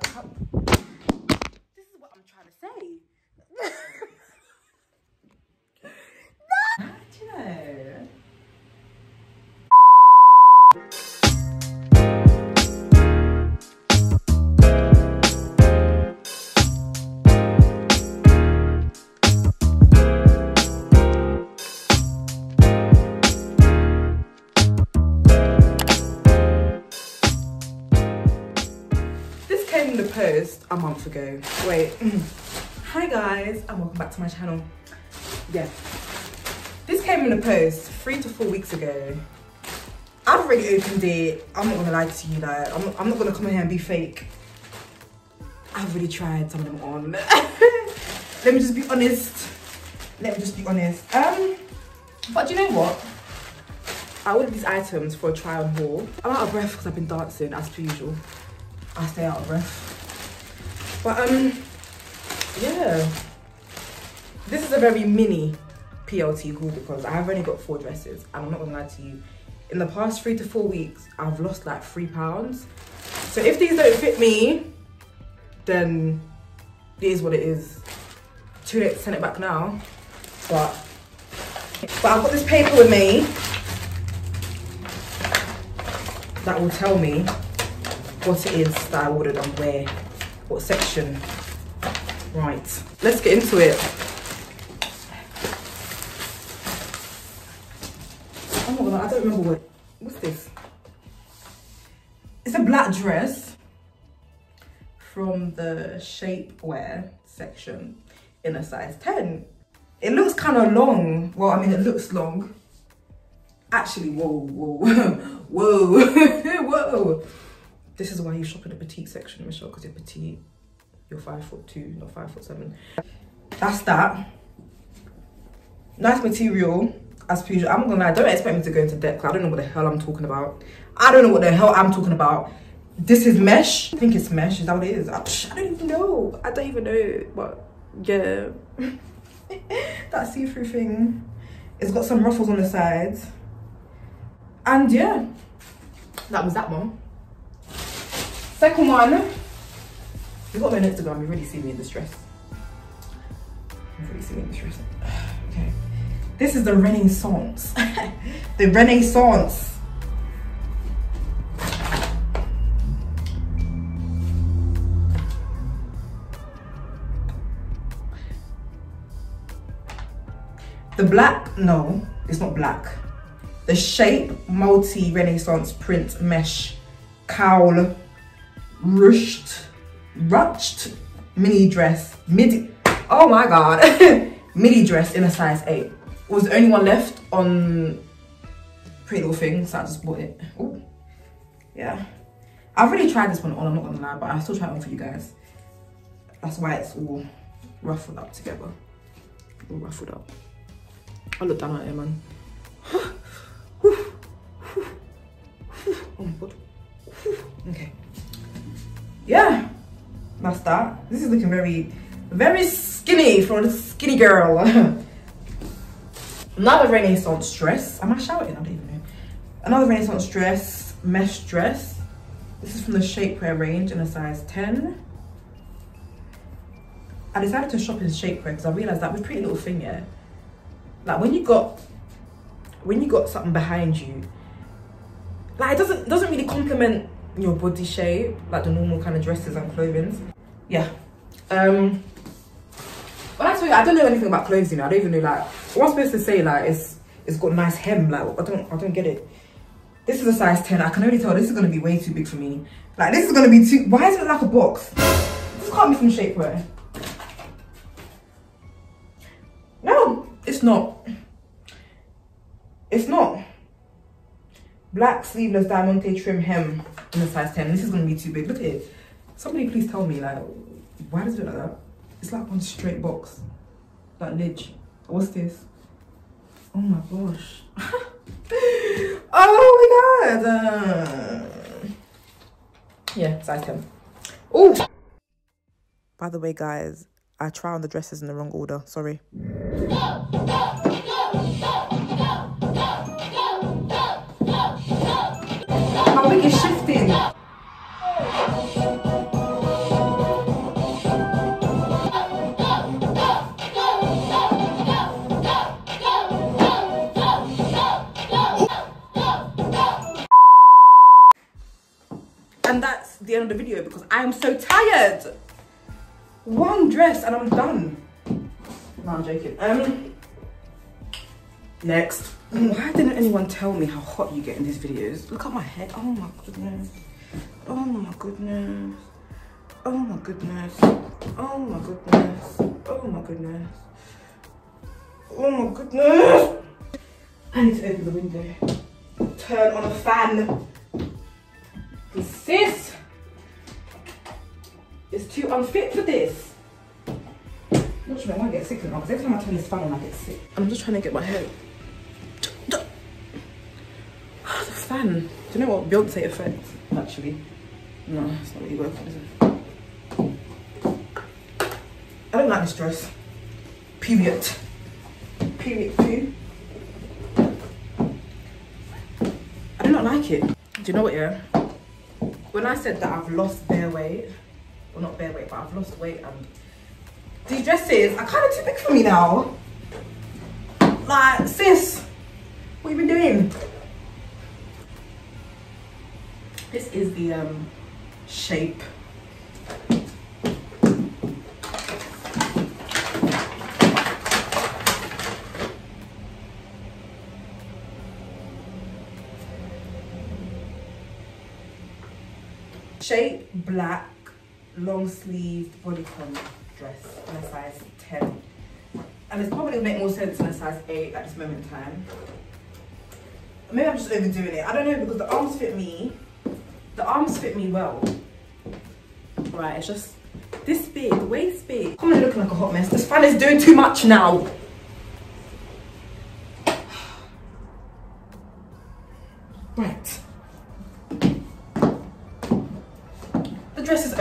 god. A month ago. Wait. Hi guys and welcome back to my channel. Yeah. This came in the post three to four weeks ago. I've already opened it. I'm not gonna lie to you like I'm not, I'm not gonna come in here and be fake. I've really tried some of them on. Let me just be honest. Let me just be honest. Um, but do you know what? I ordered these items for a try on haul. I'm out of breath because I've been dancing as per usual. I stay out of breath. But um, yeah. This is a very mini PLT haul because I've only got four dresses and I'm not gonna lie to you. In the past three to four weeks, I've lost like three pounds. So if these don't fit me, then it is what it is. Too late to send it back now. But, but I've got this paper with me that will tell me what it is that I ordered and where, what section. Right, let's get into it. Oh my god, I don't remember what, what's this? It's a black dress from the shapewear section in a size 10. It looks kind of long. Well, I mean, it looks long. Actually, whoa, whoa, whoa, whoa. This is why you shop in the petite section, Michelle, because you're petite. You're five foot two, not five foot seven. That's that. Nice material, as per usual. I'm gonna lie, don't expect me to go into depth. I don't know what the hell I'm talking about. I don't know what the hell I'm talking about. This is mesh. I think it's mesh. Is that what it is? Ah, I, I don't even know. I don't even know. But yeah, that see-through thing. It's got some ruffles on the sides. And yeah, that was that one. Second one, you got me on Instagram, you really see me in this dress. You really see me in this dress. Okay. This is the Renaissance. the Renaissance. The black, no, it's not black. The shape multi Renaissance print mesh cowl rushed ruched mini dress midi oh my god midi dress in a size 8 was the only one left on pretty little thing so i just bought it. Ooh. yeah. I've already tried this one on i'm not gonna lie but i still try it on for you guys. That's why it's all ruffled up together. All ruffled up. I look down at it man. Oh my god. Okay yeah. That's that this is looking very very skinny for a skinny girl. Another renaissance dress. Am i shouting? I don't even know. Another renaissance dress mesh dress. This is from the shapewear range in a size 10 i decided to shop in shapewear because i realized that with pretty little thing yeah. Like when you got when you got something behind you like it doesn't doesn't really complement your body shape like the normal kind of dresses and clothing. Yeah. Um when i i don't know anything about clothes you know. I don't even know like what i'm supposed to say like it's it's got nice hem like i don't i don't get it. This is a size 10 i can only tell this is going to be way too big for me. Like this is going to be too why is it like a box? This can't be from shapewear. No it's not. It's not. Black sleeveless diamante trim hem in a size 10 this is to be too big. Look at it. Somebody please tell me like why does it look like that? It's like one straight box. Like lid what's this? Oh my gosh. Oh my god. Uh, yeah size 10 oh by the way guys i try on the dresses in the wrong order. Sorry the end of the video because I am so tired. One dress and I'm done. No, I'm joking. Um, next. Why didn't anyone tell me how hot you get in these videos? Look at my head. Oh my goodness. Oh my goodness. Oh my goodness. Oh my goodness. Oh my goodness. Oh my goodness. I need to open the window. Turn on a fan. Sis is too unfit for this. Watch me, I might get sick now because every time I turn this fan on, I get sick. I'm just trying to get my hair. Ah, the fan. Do you know what Beyonce effect? Actually, no, it's not really working, is it? I don't like this dress. Period. Period. Two. I do not like it. Do you know what? Yeah. When I said that I've lost their weight, well not bare weight, but I've lost weight and these dresses are kind of too big for me now. Like, sis, what have you been doing? This is the um, shape. Shape black, long sleeved bodycon dress in a size 10. And it's probably make more sense in a size 8 at this moment in time. Maybe I'm just overdoing it. I don't know because the arms fit me. The arms fit me well. Right, it's just this big, the waist big. I'm looking like a hot mess. This fan is doing too much now.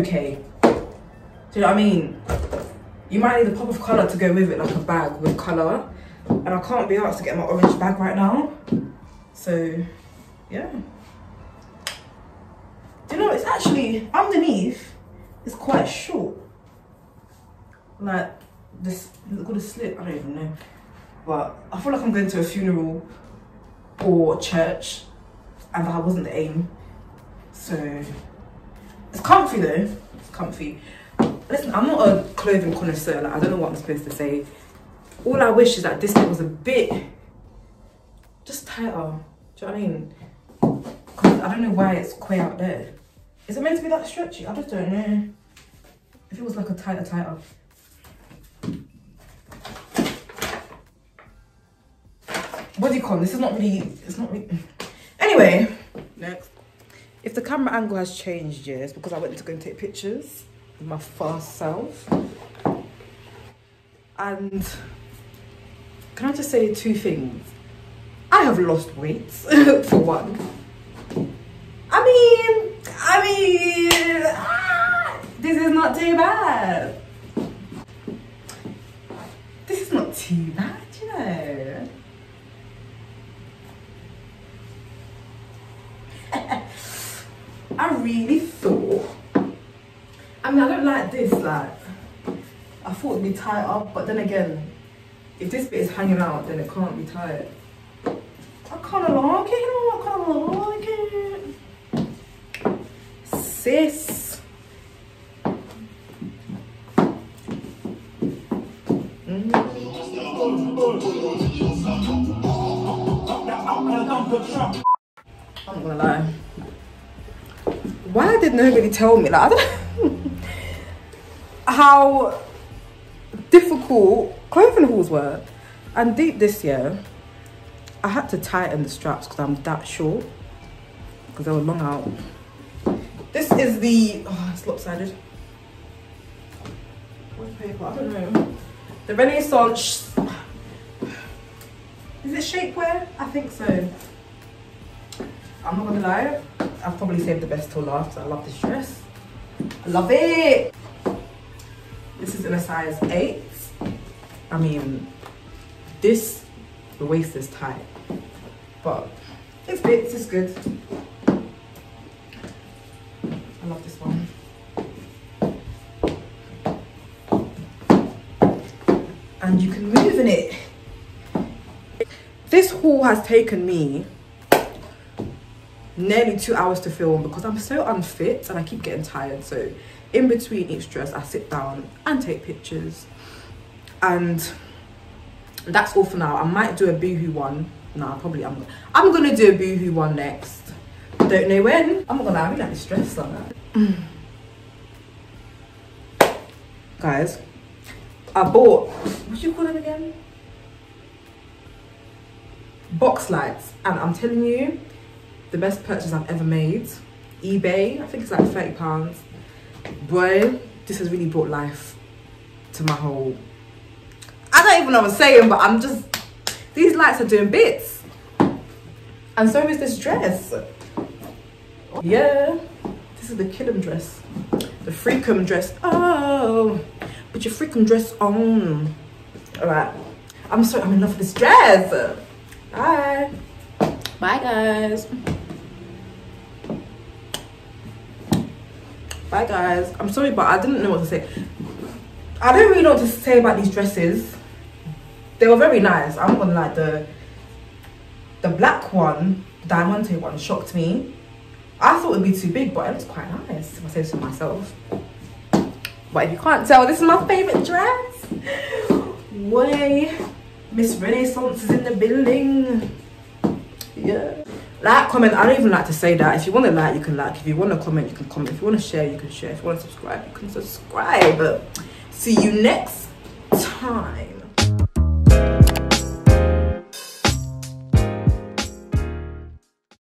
Okay. Do you know what I mean? You might need a pop of colour to go with it, like a bag with colour. And I can't be asked to get my orange bag right now. So, yeah. Do you know, it's actually, underneath, it's quite short. Like, this, look at the slip, I don't even know. But I feel like I'm going to a funeral or church and that wasn't the aim. So, it's comfy though, it's comfy. Listen, I'm not a clothing connoisseur, like I don't know what I'm supposed to say. All I wish is that this thing was a bit, just tighter. Do you know what I mean? Because I don't know why it's quite out there. Is it meant to be that stretchy? I just don't know. If it was like a tighter, tighter. Bodycon, this is not really, it's not really. Anyway, next. The camera angle has changed, yes, because I went to go and take pictures with my fast self. And can I just say two things? I have lost weight, for one. I mean, I mean, ah, this is not too bad. This is not too bad, you know. I really thought, I mean, I don't like this, like, I thought it'd be tight up, but then again, if this bit is hanging out, then it can't be tight. I kind of like it, nobody tell me? Like, I don't know how difficult clothing hauls were. And deep this year, I had to tighten the straps because I'm that short. Because they were long out. This is the, oh, it's lopsided. Paper? I don't know. The Renaissance, is it shapewear? I think so. I'm not gonna lie, I've probably saved the best till last. I love this dress. I love it. This is in a size eight. I mean, this, the waist is tight, but it fits, it's good. I love this one. And you can move in it. This haul has taken me nearly two hours to film because I'm so unfit and I keep getting tired. So in between each dress, I sit down and take pictures. And that's all for now. I might do a boohoo one. Nah, probably I'm. I'm gonna do a boohoo one next. Don't know when. I'm not gonna. I really like this dress on that. Guys, I bought. What you call them again? Box lights, and I'm telling you, the best purchase I've ever made. eBay. I think it's like thirty pounds. Boy, this has really brought life to my whole I don't even know what I'm saying, but I'm just, these lights are doing bits. And so is this dress. Yeah, this is the Killam dress. The Freakum dress. Oh, put your Freakum dress on. All right. I'm so, I'm in love with this dress. Bye. Bye, guys. Bye, guys. I'm sorry, but I didn't know what to say. I don't really know what to say about these dresses they were very nice. I'm gonna like the the black one, diamante one, shocked me. I thought it'd be too big, but it looks quite nice. If I say so myself. But if you can't tell, this is my favorite dress. Way, Miss Renaissance is in the building. Yeah. Like, comment. I don't even like to say that. If you want to like, you can like. If you want to comment, you can comment. If you want to share, you can share. If you want to subscribe, you can subscribe. See you next time.